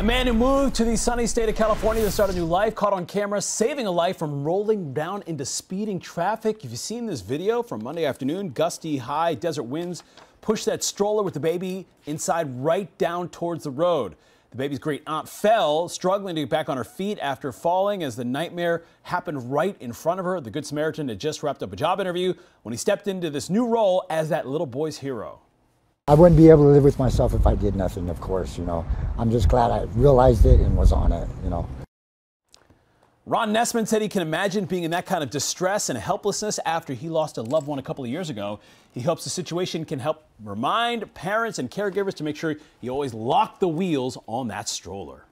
A man who moved to the sunny state of California to start a new life caught on camera saving a life from rolling down into speeding traffic. Have you've seen this video from Monday afternoon? Gusty high desert winds pushed that stroller with the baby inside right down towards the road. The baby's great aunt fell, struggling to get back on her feet after falling as the nightmare happened right in front of her. The Good Samaritan had just wrapped up a job interview when he stepped into this new role as that little boy's hero. I wouldn't be able to live with myself if I did nothing, of course, you know. I'm just glad I realized it and was on it, you know. Ron Nessman said he can imagine being in that kind of distress and helplessness after he lost a loved one a couple of years ago. He hopes the situation can help remind parents and caregivers to make sure you always lock the wheels on that stroller.